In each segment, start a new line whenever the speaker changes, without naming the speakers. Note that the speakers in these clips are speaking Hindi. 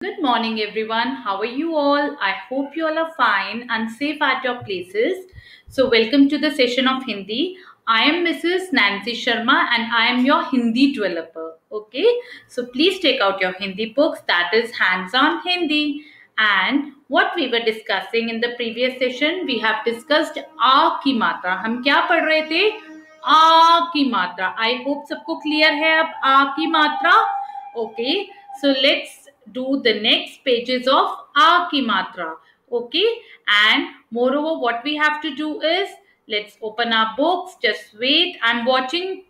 Good morning, everyone. How are you all? I hope you all are fine and safe at your places. So, welcome to the session of Hindi. I am Mrs. Nancy Sharma and I am your Hindi developer. Okay, so please take out your Hindi books, that is hands on Hindi. And what we were discussing in the previous session, we have discussed आ की मात्रा हम क्या पढ़ रहे थे आ की मात्रा आई होप सबको क्लियर है अब आ की मात्रा okay so let's do the next pages of A ki matra. Okay. And moreover, what we have to do is let's open our books. Just wait. I'm watching.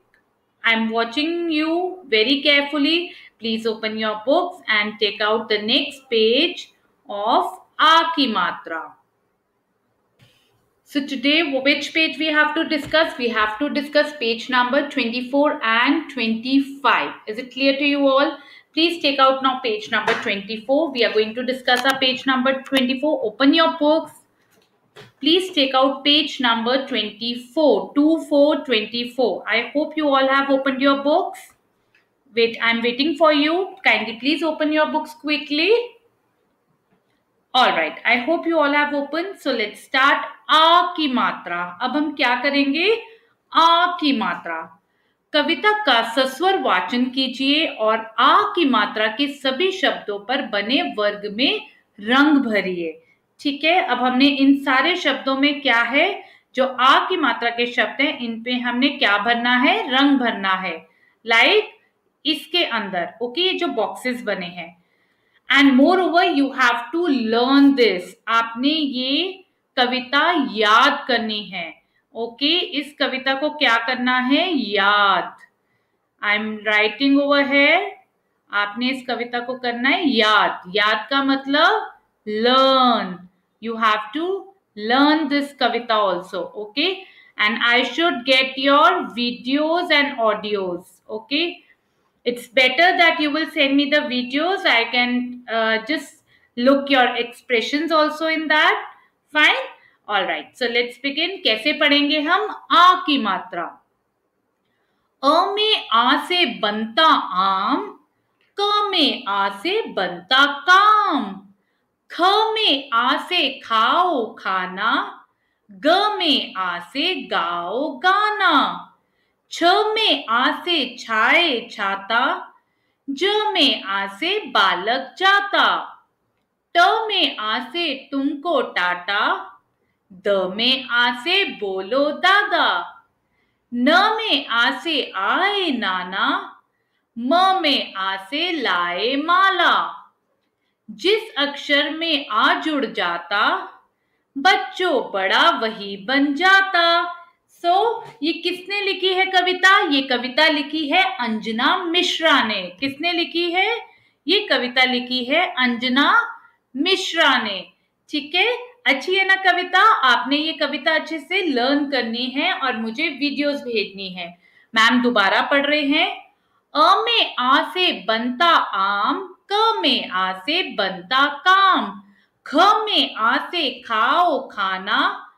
I'm watching you very carefully. Please open your books and take out the next page of A ki matra. So today, which page we have to discuss? We have to discuss page number 24 and 25. Is it clear to you all? Please take out now page number 24. We are going to discuss our page number 24. Open your books. Please take out page number 24. 2424. I hope you all have opened your books. Wait, I'm waiting for you. Kindly please open your books quickly. Alright, I hope you all have opened. So let's start. आ की मात्रा अब हम क्या करेंगे आ की मात्रा कविता का सस्वर वाचन कीजिए और आ की मात्रा के सभी शब्दों पर बने वर्ग में रंग भरिए। ठीक है, अब हमने इन सारे शब्दों में क्या है? जो आ की मात्रा के शब्द हैं, इन पे हमने क्या भरना है? रंग भरना है। लाइक इसके अंदर ओके ये जो बॉक्सेस बने हैं। And moreover you have to learn this आपने ये कविता याद करनी है। ओके इस कविता को क्या करना है? याद। आई एम राइटिंग ओवर है आपने इस कविता को करना है याद। याद का मतलब learn you have to learn this Kavita also okay and I should get your videos and audios okay better that you will send me the videos. I can uh, just look your expressions also in that. Fine. All right so let's begin कैसे पढ़ेंगे हम? आ की मात्रा। अ में आ से बनता आम, क में आ से बनता काम। ख में आ से खाओ खाना, ग में आ से गाओ गाना। छ में आ से छाए छाता, ज में आ से बालक जाता। ट में आ से तुमको टाटा द में आ से बोलो दादा। न में आ से आए नाना म में आ से लाए माला। जिस अक्षर में आ जुड़ जाता बच्चों बड़ा वही बन जाता। सो so, ये किसने लिखी है कविता? ये कविता लिखी है अंजना मिश्रा ने। किसने लिखी है? ये कविता लिखी है अंजना मिश्रा ने। ठीक है? अच्छी है ना कविता? आपने ये कविता अच्छे से लर्न करनी है और मुझे वीडियोस भेजनी है। मैम दोबारा पढ़ रहे हैं। अ में आ से बनता आम, क में आ से बनता काम। ख में आ से खाओ खाना,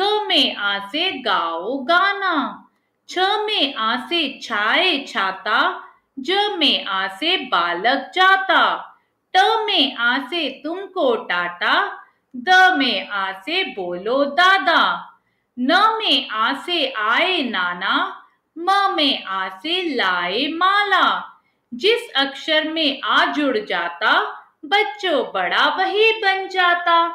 ग में आ से गाओ गाना। छ में आ से छाए छाता, ज में आ से बालक जाता। ट में आ से तुमको टाटा द में आ से बोलो दादा, न में आ से आए नाना, म में आ से लाए माला। जिस अक्षर में आ जुड़ जाता, बच्चों बड़ा वही बन जाता।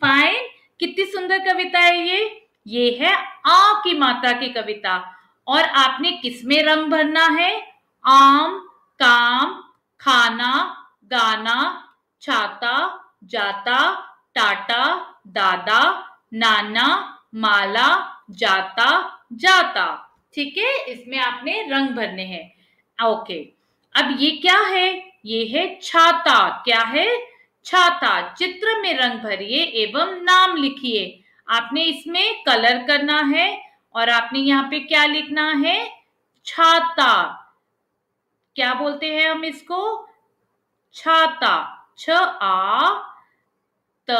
फाइन कितनी सुंदर कविता है ये। ये है आ की माता की कविता। और आपने किसमें रंग भरना है? आम, काम, खाना, गाना, छाता, जाता टाटा, दादा, नाना, माला, जाता जाता। ठीक है? इसमें आपने रंग भरने हैं। ओके। अब ये क्या है? ये है छाता। क्या है? छाता। चित्र में रंग भरिए एवं नाम लिखिए। आपने इसमें कलर करना है और आपने यहाँ पे क्या लिखना है? छाता। क्या बोलते हैं हम इसको? छाता। छ आ त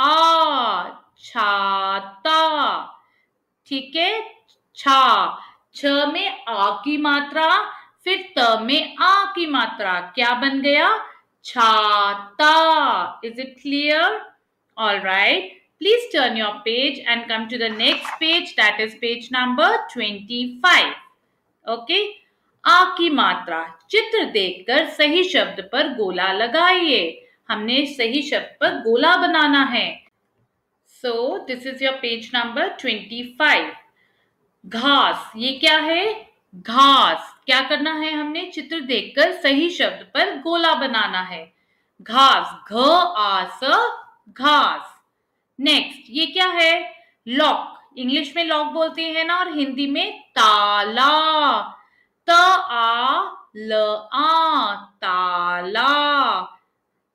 आ छाता ठीक है? छा। छ में आ की मात्रा, फिर त में आ की मात्रा क्या बन गया? छाता is it clear all right please turn your page and come to the next page page. That is page number 25 okay? आ की मात्रा। चित्र देखकर सही शब्द पर गोला लगाइए। हमने सही शब्द पर गोला बनाना है। So this is your page number 25 घास, ये क्या है? घास। क्या करना है हमने? चित्र देखकर सही शब्द पर गोला बनाना है। घास, घ आस घास। नेक्स्ट ये क्या है? लॉक। इंग्लिश में लॉक बोलते हैं ना और हिंदी में ताला। त, आ, ल, आ, ताला।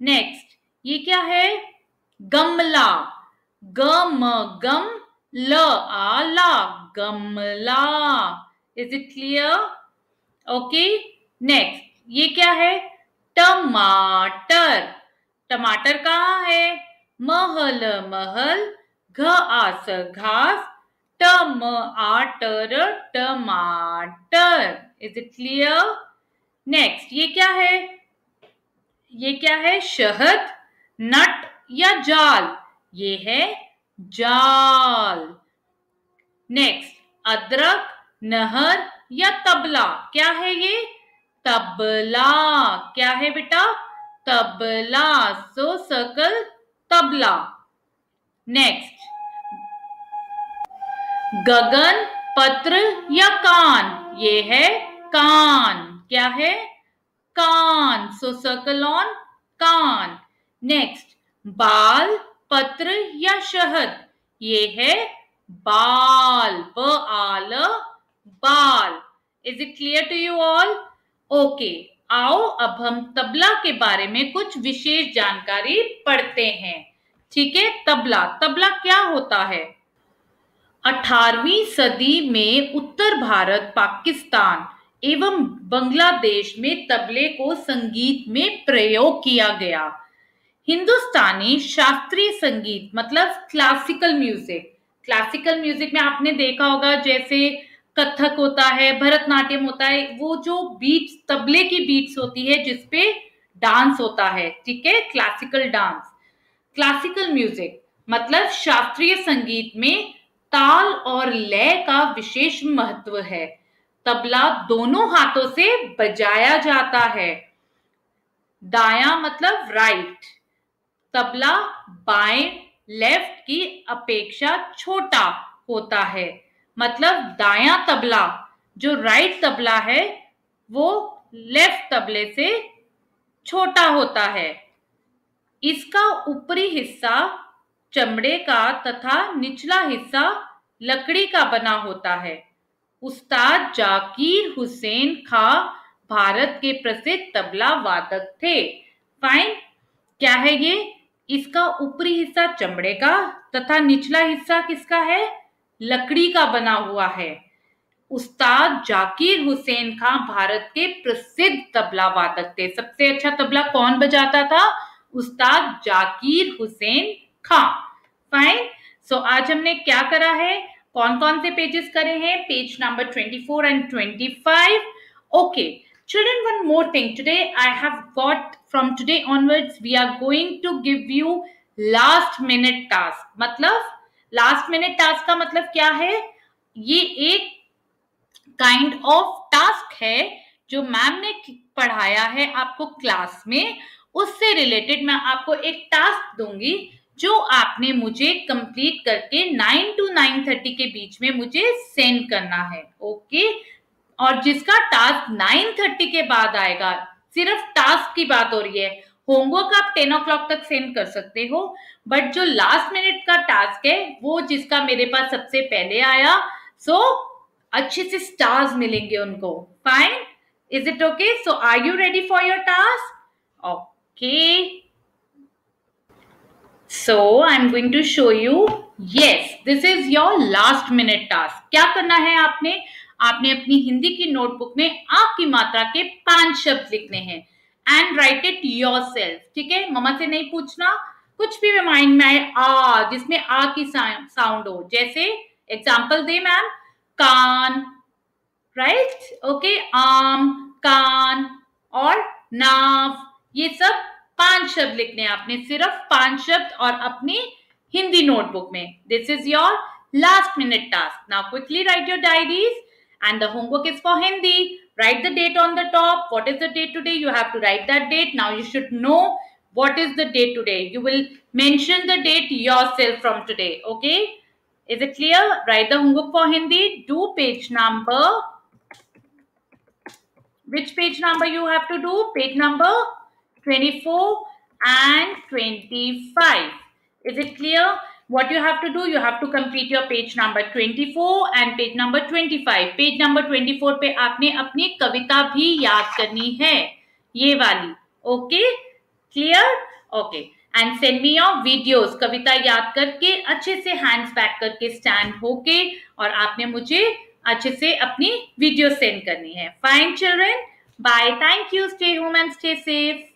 नेक्स्ट ये क्या है? गमला। गम गम ल आ ला गमला। Is it clear okay next ये क्या है? टमाटर। टमाटर कहाँ है? महल महल घ आस घास। टम आटर टमाटर। इज़ इट क्लियर नेक्स्ट ये क्या है? ये क्या है? शहद, नट या जाल? ये है जाल। नेक्स्ट अदरक, नहर या तबला? क्या है ये? तबला। क्या है बेटा? तबला। सो सर्कल तबला। नेक्स्ट गगन, पत्र या कान? ये है कान। क्या है? कान। सो सर्कल ऑन कान। नेक्स्ट बाल, पत्र या शहद। ये है बाल, ब आल, बाल। Is it clear to you all okay आओ अब हम तबला के बारे में कुछ विशेष जानकारी पढ़ते हैं। ठीक है, तबला। तबला क्या होता है? 18वीं सदी में उत्तर भारत, पाकिस्तान। एवं बांग्लादेश में तबले को संगीत में प्रयोग किया गया। हिंदुस्तानी शास्त्रीय संगीत मतलब क्लासिकल म्यूज़िक क्लासिकल म्यूज़िक में आपने देखा होगा, जैसे कथक होता है, भरतनाट्यम होता है, वो जो बीट्स तबले की बीट्स होती है जिसपे डांस होता है, ठीक है? क्लासिकल डांस क्लासिकल म्यूज़िक मतलब शास्त्रीय संगीत में ताल और लय का विशेष महत्व है। तबला दोनों हाथों से बजाया जाता है। दाया मतलब राइट तबला बाएँ लेफ़्ट की अपेक्षा छोटा होता है। मतलब दाया तबला, जो राइट तबला है, वो लेफ़्ट तबले से छोटा होता है। इसका ऊपरी हिस्सा चमड़े का तथा निचला हिस्सा लकड़ी का बना होता है। उस्ताद जाकिर हुसैन खां भारत के प्रसिद्ध तबला वादक थे। फाइन क्या है ये? इसका ऊपरी हिस्सा चमड़े का तथा निचला हिस्सा किसका है? लकड़ी का बना हुआ है। उस्ताद जाकिर हुसैन खां भारत के प्रसिद्ध तबला वादक थे। सबसे अच्छा तबला कौन बजाता था? उस्ताद जाकिर हुसैन खां। फाइन सो आज हमने क्या करा है? कौन कौन से पेजेस करे हैं? Page number 24 and 25 okay children, one more thing. Today, i have got from today onwards, we are going to give you last minute task. मतलब लास्ट मिनट टास्क का मतलब क्या है? ये एक काइंड ऑफ़ टास्क है जो मैम ने पढ़ाया है आपको क्लास में। उससे रिलेटेड मैं आपको एक टास्क दूँगी। जो आपने मुझे कंप्लीट करके 9 टू 9:30 के बीच में मुझे सेंड करना है ओके और जिसका टास्क 9:30 के बाद आएगा, सिर्फ़ टास्क की बात हो रही है। होमवर्क आप टेन ओ क्लॉक तक सेंड कर सकते हो बट जो लास्ट मिनट का टास्क है, वो जिसका मेरे पास सबसे पहले आया सो अच्छे से स्टार्स मिलेंगे उनको। Fine is it okay so are you ready for your task okay so I am going to show you yes this is your last minute task क्या करना है आपने? आपने अपनी हिंदी की नोटबुक में आपकी मात्रा के पाँच शब्द लिखने हैं and write it yourself ठीक है? ममा से नहीं पूछना। कुछ भी माइंड में आए, आ, जिसमें आ की साउंड हो। जैसे एग्ज़ाम्पल दे मैम कान राइट ओके आम, कान और नाव, ये सब पाँच शब्द लिखने हैं आपने, सिर्फ़ पाँच शब्द और अपनी हिंदी नोटबुक में। This is your last minute task now quickly write your diaries and the homework is for Hindi write the date on the top what is the date today you have to write that date now you should know what is the date today you will mention the date yourself from today okay is it clear write the homework for Hindi do page number which page number you have to do page number 24 and 25. Is it clear? What you have to do, you have to complete your page number 24 and page number 25. Page number 24 पे आपने अपनी कविता भी याद करनी है। ये वाली। Okay clear okay and send me your videos कविता याद करके अच्छे से हैंड्स बैक करके स्टैंड होके और आपने मुझे अच्छे से अपनी वीडियो सेंड करनी है। Fine children bye thank you stay home and stay safe